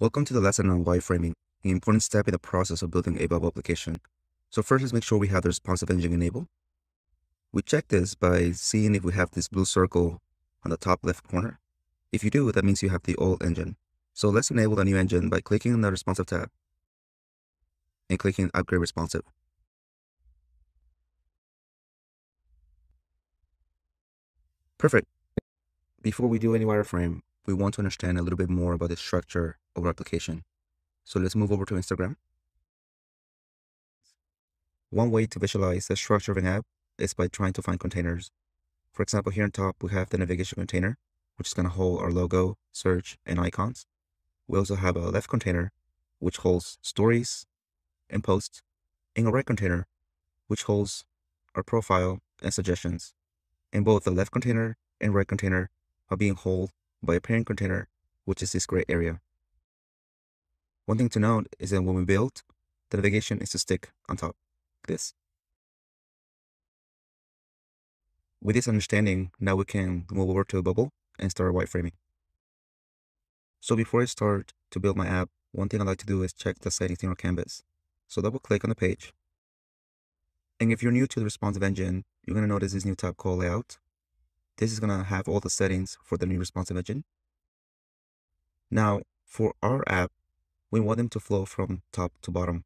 Welcome to the lesson on wireframing, an important step in the process of building a web application. So first, let's make sure we have the responsive engine enabled. We check this by seeing if we have this blue circle on the top left corner. If you do, that means you have the old engine. So let's enable the new engine by clicking on the responsive tab and clicking upgrade responsive. Perfect. Before we do any wireframe, we want to understand a little bit more about the structure of our application. So let's move over to Instagram. One way to visualize the structure of an app is by trying to find containers. For example, here on top, we have the navigation container, which is going to hold our logo, search, and icons. We also have a left container, which holds stories and posts, and a right container, which holds our profile and suggestions. In both the left container and right container are being held by a parent container, which is this gray area. One thing to note is that when we build, the navigation is to stick on top, like this. With this understanding, now we can move over to a bubble and start wireframing. So before I start to build my app, one thing I like to do is check the settings in our canvas. So double click on the page. And if you're new to the responsive engine, you're going to notice this new tab called layout. This is going to have all the settings for the new responsive engine. Now, for our app, we want them to flow from top to bottom.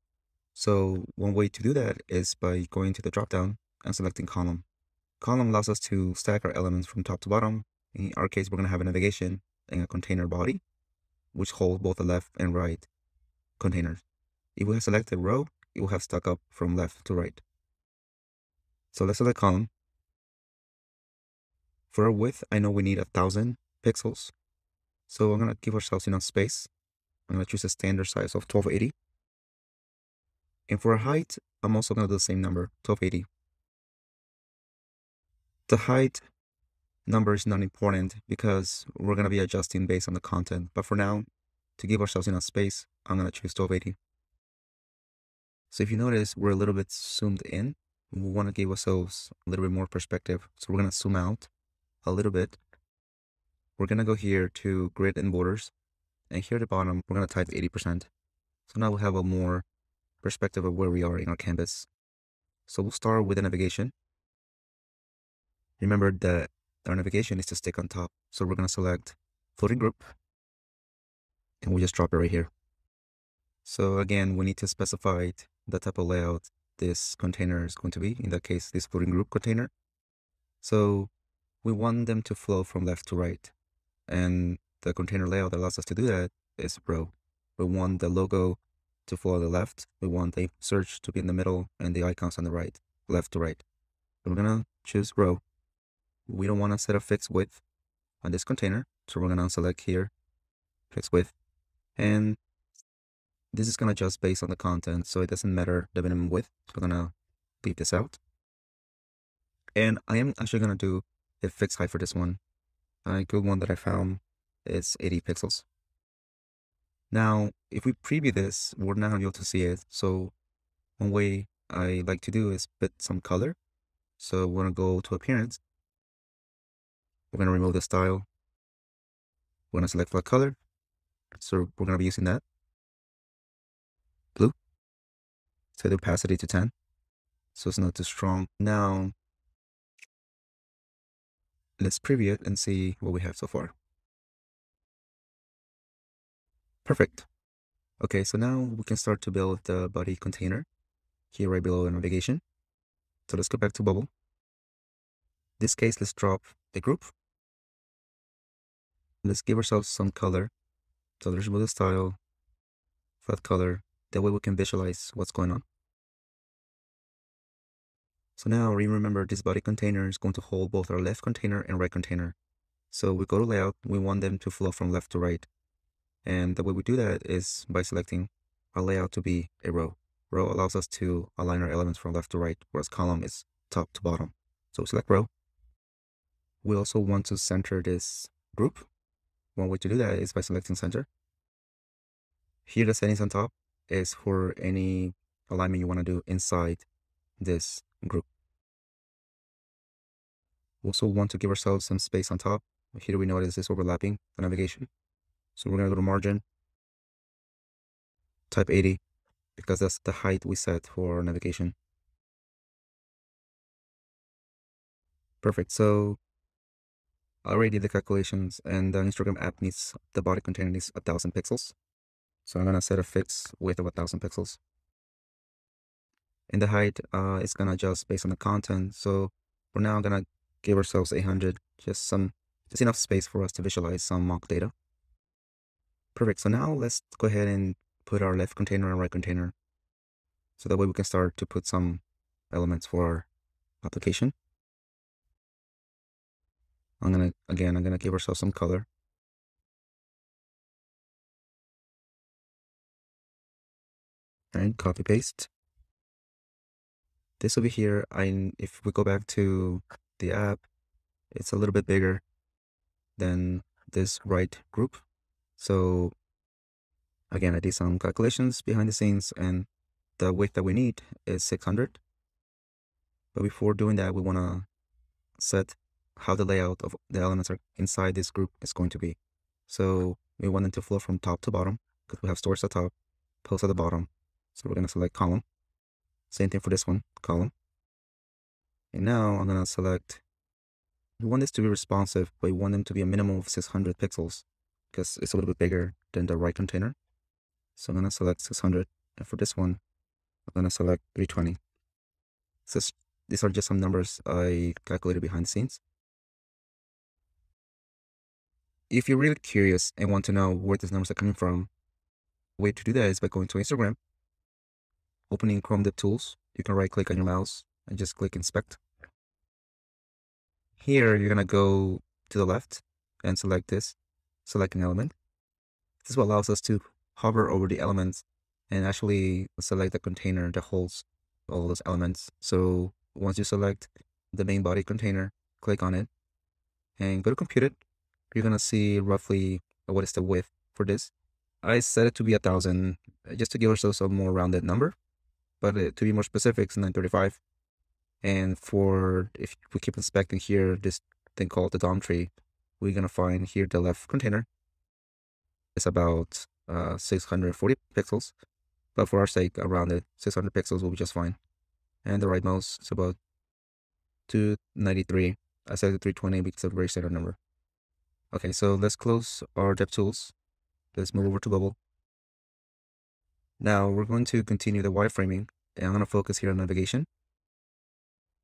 So one way to do that is by going to the dropdown and selecting column. Column allows us to stack our elements from top to bottom. In our case, we're going to have a navigation and a container body, which hold both the left and right containers. If we have selected row, it will have stuck up from left to right. So let's select column. For our width, I know we need a thousand pixels. So I'm going to give ourselves enough space I'm going to choose a standard size of 1280. And for a height, I'm also going to do the same number, 1280. The height number is not important because we're going to be adjusting based on the content. But for now, to give ourselves enough space, I'm going to choose 1280. So if you notice, we're a little bit zoomed in. We want to give ourselves a little bit more perspective. So we're going to zoom out a little bit. We're going to go here to grid and borders. And here at the bottom, we're going to type 80%. So now we'll have a more perspective of where we are in our canvas. So we'll start with the navigation. Remember that our navigation is to stick on top. So we're going to select floating group and we'll just drop it right here. So again, we need to specify the type of layout this container is going to be. In that case, this floating group container. So we want them to flow from left to right. And the container layout that allows us to do that is row. We want the logo to flow on the left. We want the search to be in the middle and the icons on the right, left to right. We're going to choose row. We don't want to set a fixed width on this container. So we're going to select here, fixed width. And this is going to adjust based on the content. So it doesn't matter the minimum width. So we're going to leave this out. And I am actually going to do a fixed height for this one. A good one that I found is 80 pixels. Now, if we preview this, we're not able to see it. So one way I like to do is put some color. So we're to go to appearance. We're going to remove the style. We're to select flat color. So we're going to be using that. Blue. Set the opacity to 10. So it's not too strong. Now, let's preview it and see what we have so far. Perfect. Okay, so now we can start to build the body container here right below the navigation. So let's go back to bubble. this case, let's drop the group. Let's give ourselves some color. So let's the style, flat color. That way we can visualize what's going on. So now remember this body container is going to hold both our left container and right container. So we go to layout, we want them to flow from left to right. And the way we do that is by selecting our layout to be a row. Row allows us to align our elements from left to right, whereas column is top to bottom. So select row. We also want to center this group. One way to do that is by selecting center. Here, the settings on top is for any alignment you want to do inside this group. We also want to give ourselves some space on top. here we notice this overlapping the navigation. So we're gonna go to margin, type 80, because that's the height we set for navigation. Perfect. So I already did the calculations and the Instagram app needs, the body container needs a thousand pixels. So I'm gonna set a fixed width of a thousand pixels. And the height uh, is gonna adjust based on the content. So for now, I'm gonna give ourselves 800, just some, just enough space for us to visualize some mock data. Perfect. So now let's go ahead and put our left container and right container. So that way we can start to put some elements for our application. I'm gonna, again, I'm gonna give ourselves some color. And copy paste. This over here, I if we go back to the app, it's a little bit bigger than this right group. So again, I did some calculations behind the scenes and the width that we need is 600. But before doing that, we want to set how the layout of the elements are inside this group is going to be. So we want them to flow from top to bottom because we have stores at top, posts at the bottom. So we're going to select column. Same thing for this one, column. And now I'm going to select, we want this to be responsive, but we want them to be a minimum of 600 pixels because it's a little bit bigger than the right container. So I'm going to select 600. And for this one, I'm going to select 320. So these are just some numbers I calculated behind the scenes. If you're really curious and want to know where these numbers are coming from, way to do that is by going to Instagram, opening Chrome DevTools. You can right click on your mouse and just click inspect. Here, you're going to go to the left and select this, select an element. This allows us to hover over the elements and actually select the container that holds all those elements. So once you select the main body container, click on it and go to Computed you're gonna see roughly what is the width for this. I set it to be a thousand just to give ourselves a more rounded number, but uh, to be more specific, it's 935. And for if we keep inspecting here, this thing called the DOM tree, we're gonna find here the left container. It's about uh, 640 pixels, but for our sake, around it, 600 pixels will be just fine. And the right mouse is about 293. I said 320 because it's a very standard number. Okay, so let's close our DevTools. Let's move over to Bubble. Now we're going to continue the wireframing and I'm going to focus here on navigation.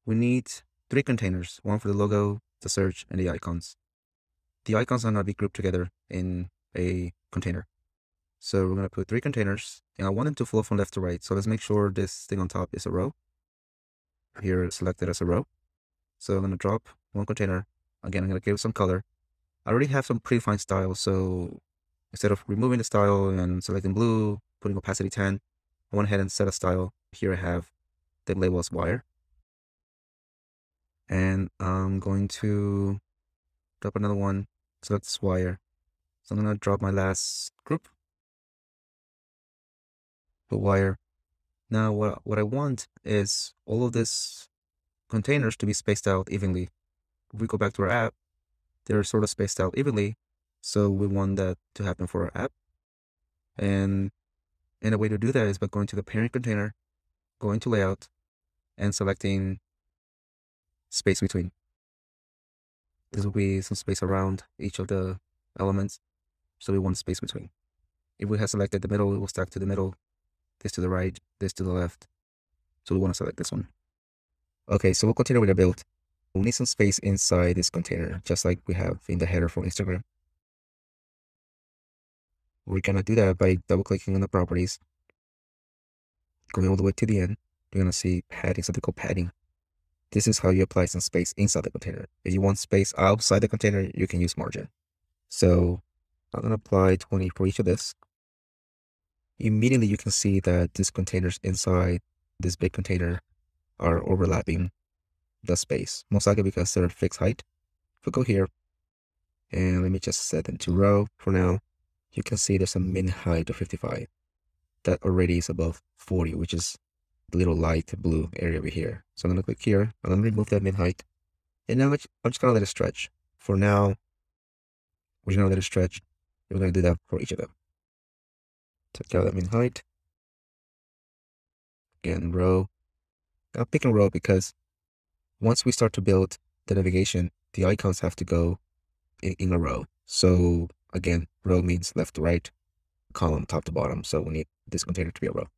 We need three containers, one for the logo, the search, and the icons. The icons are going to be grouped together in a container. So we're going to put three containers and I want them to flow from left to right. So let's make sure this thing on top is a row. Here selected as a row. So I'm going to drop one container. Again, I'm going to give it some color I already have some predefined styles. So instead of removing the style and selecting blue, putting opacity 10, I went ahead and set a style. Here I have the label as wire. And I'm going to drop another one, select this wire. So I'm going to drop my last group, put wire. Now what, what I want is all of these containers to be spaced out evenly. If we go back to our app, they're sort of spaced out evenly. So we want that to happen for our app. And, and a way to do that is by going to the parent container, going to layout, and selecting space between. This will be some space around each of the elements. So we want space between. If we have selected the middle, it will stack to the middle, this to the right, this to the left. So we want to select this one. Okay, so we'll continue with the build. We'll need some space inside this container, just like we have in the header for Instagram. We're going to do that by double clicking on the properties, going all the way to the end. You're going to see padding, something called padding. This is how you apply some space inside the container. If you want space outside the container, you can use margin. So I'm going to apply 20 for each of this. Immediately, you can see that these containers inside this big container are overlapping the space, most likely because they're fixed height. If we go here, and let me just set them to row for now, you can see there's a min height of 55. That already is above 40, which is the little light blue area over here. So I'm going to click here, I'm going to remove that min height. And now I'm just going to let it stretch. For now, we're just gonna let it stretch. We're gonna do that for each of them. Take out that min height. Again, row. I'm picking row because once we start to build the navigation, the icons have to go in, in a row. So again, row means left to right, column top to bottom. So we need this container to be a row.